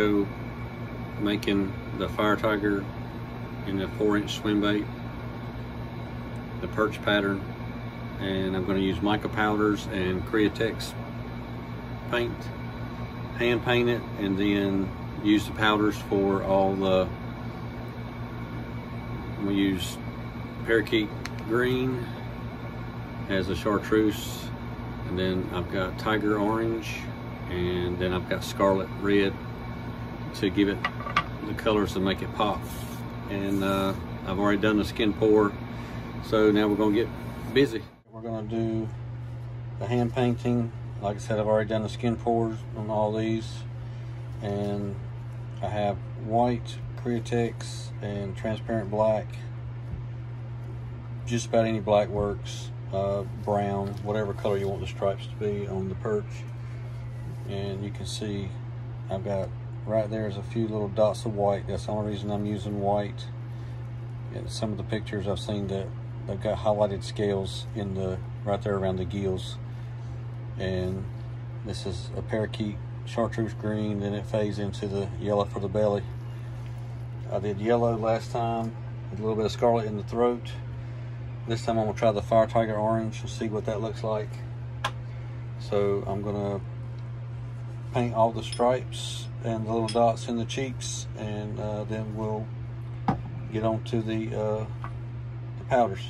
I'm show making the Fire Tiger in the 4 inch swim bait, the perch pattern, and I'm going to use mica powders and Createx paint, hand paint it, and then use the powders for all the, we use parakeet green as a chartreuse, and then I've got tiger orange, and then I've got scarlet red to give it the colors to make it pop. And uh, I've already done the skin pour, so now we're gonna get busy. We're gonna do the hand painting. Like I said, I've already done the skin pours on all these. And I have white, Createx, and transparent black. Just about any black works. Uh, brown, whatever color you want the stripes to be on the perch. And you can see I've got right there is a few little dots of white. That's the only reason I'm using white. And some of the pictures I've seen that they've got highlighted scales in the right there around the gills. And this is a parakeet chartreuse green, then it fades into the yellow for the belly. I did yellow last time, with a little bit of scarlet in the throat. This time I'm gonna try the Fire Tiger Orange and see what that looks like. So I'm gonna paint all the stripes and the little dots in the cheeks and uh, then we'll get on to the, uh, the powders.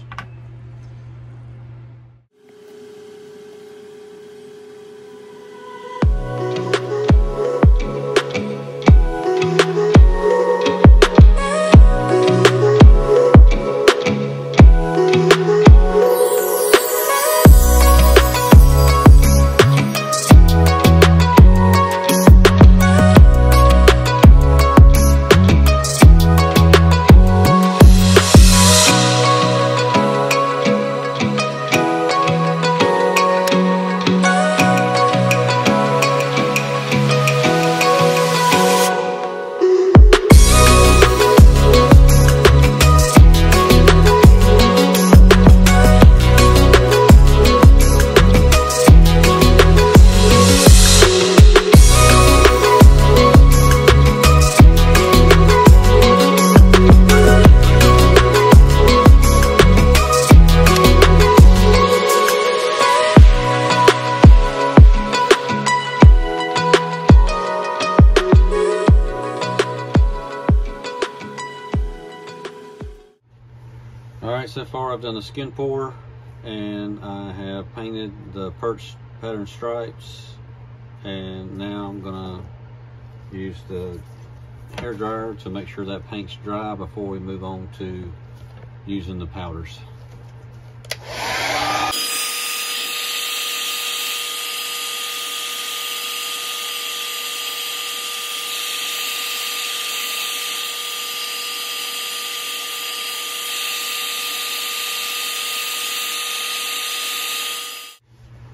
I've done the skin pour and I have painted the perch pattern stripes and now I'm gonna use the hair dryer to make sure that paint's dry before we move on to using the powders.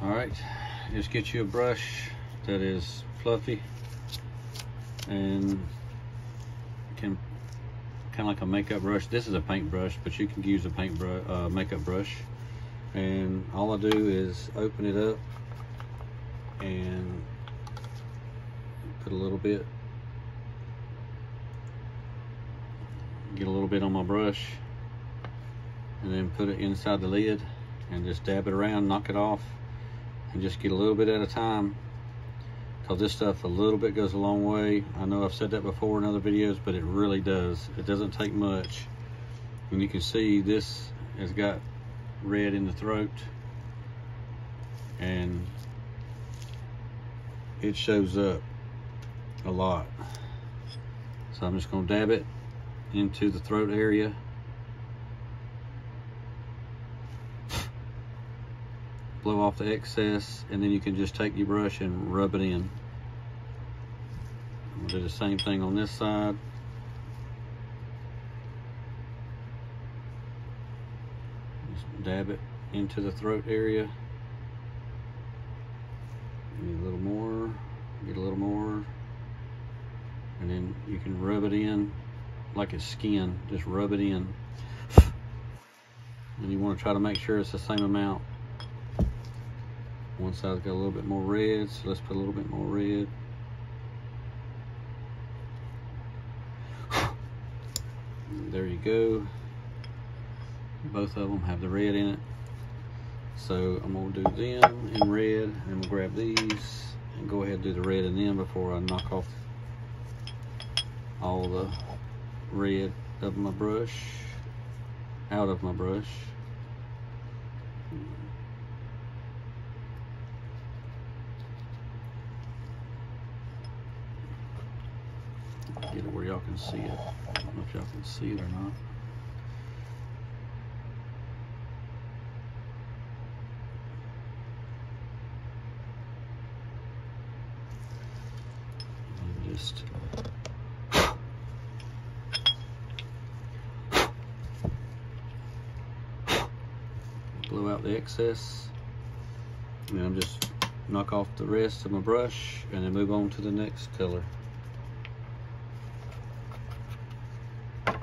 All right, just get you a brush that is fluffy and can kind of like a makeup brush. This is a paint brush, but you can use a paint brush, uh, makeup brush. And all I do is open it up and put a little bit, get a little bit on my brush, and then put it inside the lid and just dab it around, knock it off, and just get a little bit at a time because this stuff a little bit goes a long way. I know I've said that before in other videos but it really does. It doesn't take much. And you can see this has got red in the throat and it shows up a lot. So I'm just going to dab it into the throat area blow off the excess and then you can just take your brush and rub it in. Do the same thing on this side. Just dab it into the throat area. Need a little more, get a little more. And then you can rub it in like it's skin, just rub it in. And you want to try to make sure it's the same amount one side's got a little bit more red, so let's put a little bit more red. there you go. Both of them have the red in it. So I'm gonna do them in red, and we'll grab these and go ahead and do the red in them before I knock off all the red of my brush, out of my brush. Get it where y'all can see it. I don't know if y'all can see it or not. just blow out the excess and I'm just knock off the rest of my brush and then move on to the next color. All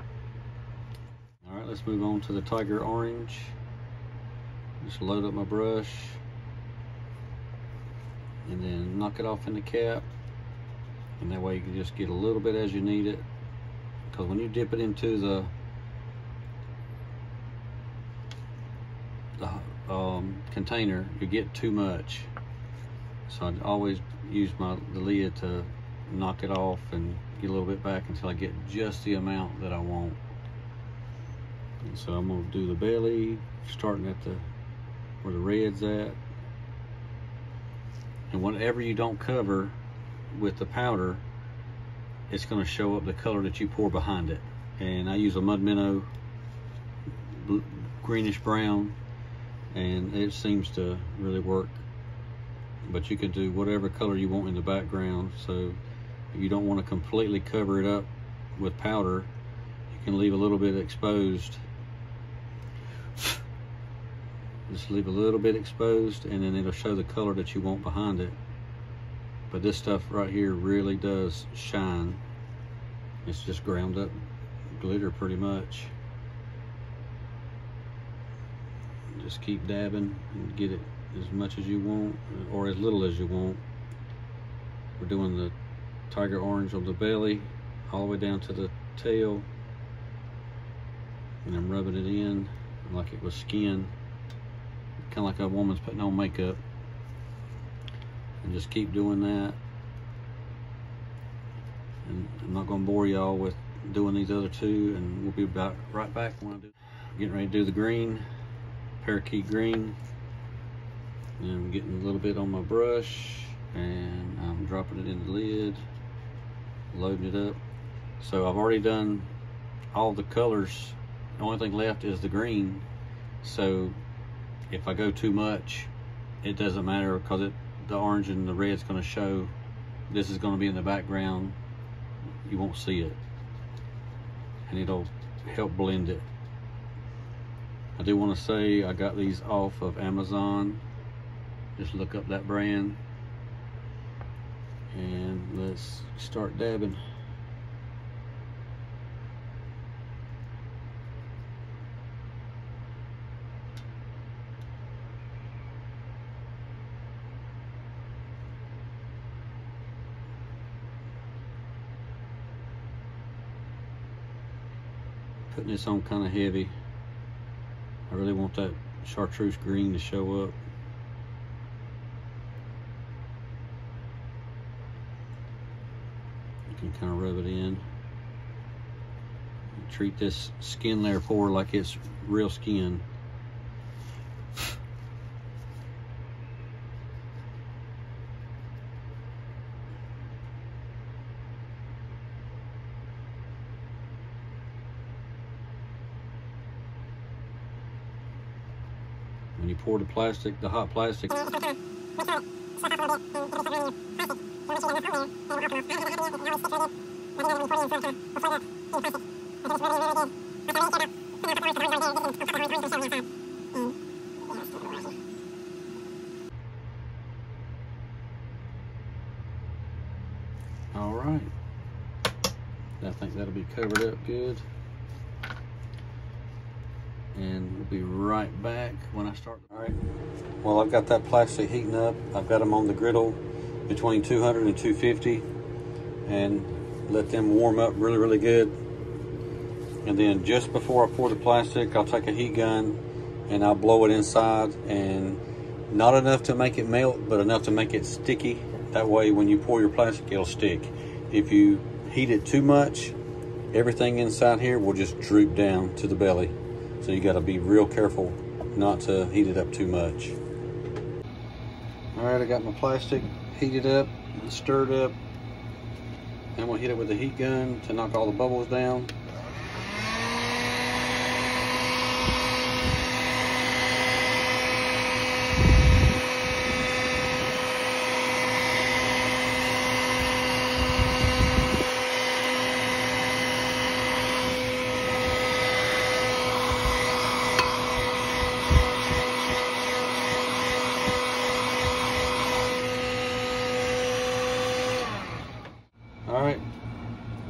right, move on to the tiger orange. Just load up my brush. And then knock it off in the cap. And that way you can just get a little bit as you need it. Because when you dip it into the the um, container you get too much. So I always use my the lid to knock it off and get a little bit back until I get just the amount that I want and so I'm to do the belly starting at the where the red's at and whatever you don't cover with the powder, it's going to show up the color that you pour behind it. And I use a mud minnow greenish brown and it seems to really work. But you can do whatever color you want in the background. So you don't want to completely cover it up with powder, you can leave a little bit exposed. Just leave a little bit exposed and then it'll show the color that you want behind it. But this stuff right here really does shine. It's just ground up glitter pretty much. Just keep dabbing and get it as much as you want or as little as you want. We're doing the tiger orange on the belly all the way down to the tail. And I'm rubbing it in like it was skin kind of like a woman's putting on makeup. And just keep doing that. And I'm not going to bore y'all with doing these other two and we'll be about right back when I do getting ready to do the green parakeet green. And I'm getting a little bit on my brush and I'm dropping it in the lid loading it up. So I've already done all the colors. The only thing left is the green. So if I go too much it doesn't matter because it the orange and the red is going to show. This is going to be in the background. You won't see it. And it'll help blend it. I do want to say I got these off of Amazon. Just look up that brand. And let's start dabbing putting this on kind of heavy. I really want that chartreuse green to show up. You can kind of rub it in. Treat this skin layer forward like it's real skin. You pour the plastic, the hot plastic, All right. I think that'll be covered up good and we'll be right back when I start. All right. Well, I've got that plastic heating up. I've got them on the griddle between 200 and 250 and let them warm up really, really good. and then just before I pour the plastic, I'll take a heat gun and I'll blow it inside and not enough to make it melt, but enough to make it sticky. That way when you pour your plastic, it'll stick. If you heat it too much, everything inside here will just droop down to the belly. So you gotta be real careful not to heat it up too much. All right, I got my plastic heated up and stirred up. I'm gonna hit it with a heat gun to knock all the bubbles down. All right,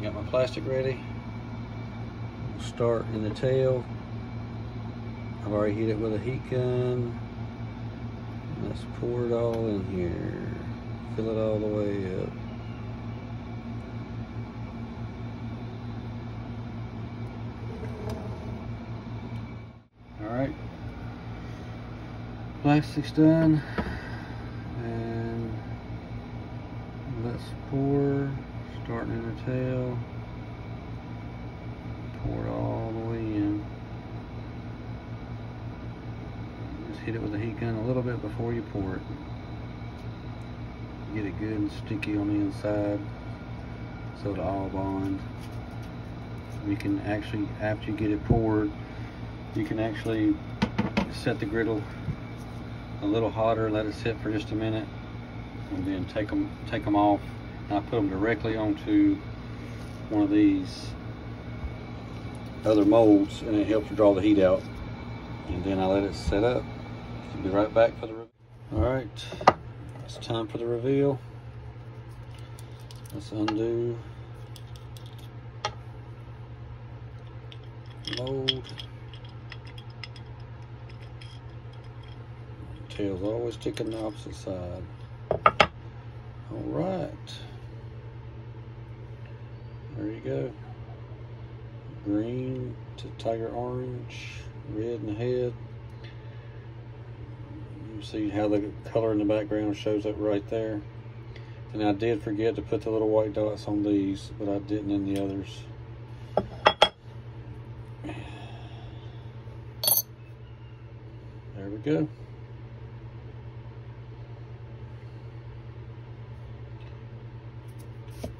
got my plastic ready. Start in the tail. I've already hit it with a heat gun. Let's pour it all in here. Fill it all the way up. All right, plastic's done. And let's pour, starting in the tail. Pour it all the way in. Just hit it with a heat gun a little bit before you pour it. Get it good and sticky on the inside so it'll all bond. You can actually, after you get it poured, you can actually set the griddle a little hotter, let it sit for just a minute, and then take them, take them off. And I put them directly onto one of these other molds and it helps to draw the heat out. And then I let it set up. Be right back for the reveal. All right, it's time for the reveal. Let's undo mold. Tail's always sticking the opposite side. All right. There you go. Green to tiger orange, red in the head. See how the color in the background shows up right there. And I did forget to put the little white dots on these, but I didn't in the others. There we go.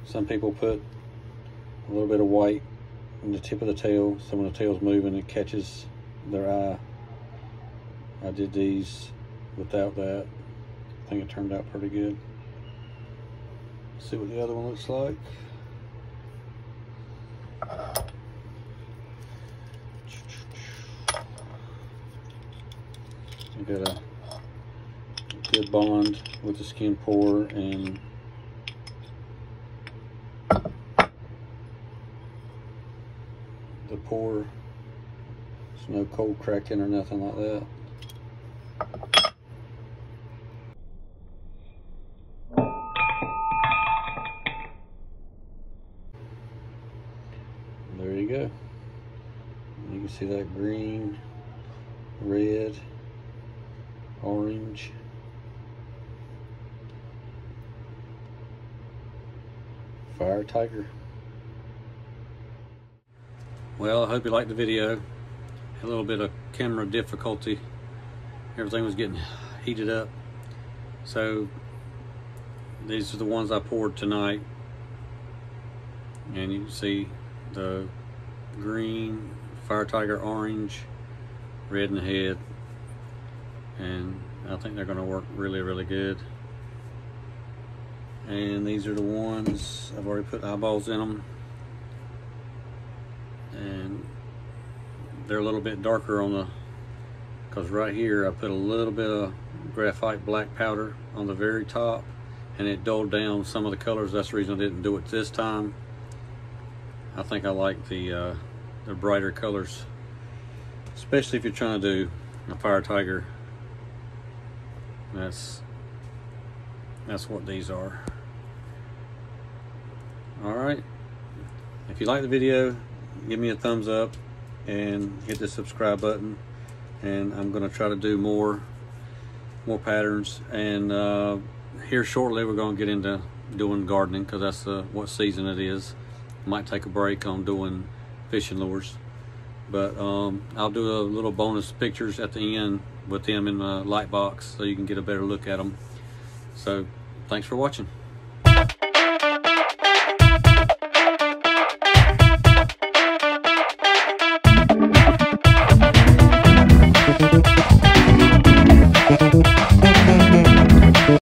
Some people put a little bit of white in the tip of the tail. So when the tail's moving, it catches their eye. I did these without that. I think it turned out pretty good. See what the other one looks like. Got a good bond with the skin pour and the pour. There's no cold cracking or nothing like that. There you go. You can see that green, red, orange. Fire Tiger. Well, I hope you liked the video. Had a little bit of camera difficulty. Everything was getting heated up. So these are the ones I poured tonight. And you can see the green, Fire Tiger orange, red in the head. And I think they're gonna work really, really good. And these are the ones, I've already put eyeballs in them. And they're a little bit darker on the, because right here I put a little bit of graphite black powder on the very top and it dulled down some of the colors. That's the reason I didn't do it this time. I think I like the, uh, the brighter colors, especially if you're trying to do a fire tiger. That's, that's what these are. All right. If you like the video, give me a thumbs up and hit the subscribe button. And I'm going to try to do more more patterns. And uh, here shortly, we're going to get into doing gardening because that's uh, what season it is. Might take a break on doing fishing lures. But um, I'll do a little bonus pictures at the end with them in the light box so you can get a better look at them. So thanks for watching.